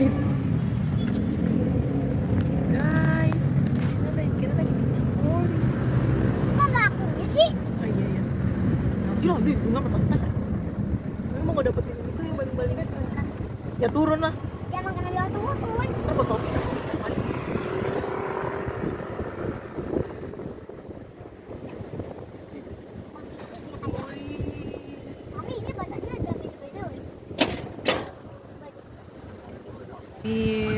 pahit. Guys kita lagi kita lagi di Cipori. Kok ada akunya sih? Oh iya iya. Gila deh gue nggak pernah kan gue mau dapetin itu yang baling-baling kan? ya turun lah. Ya emang kenapa turun? Kan botol Tapi ini badannya Yeah.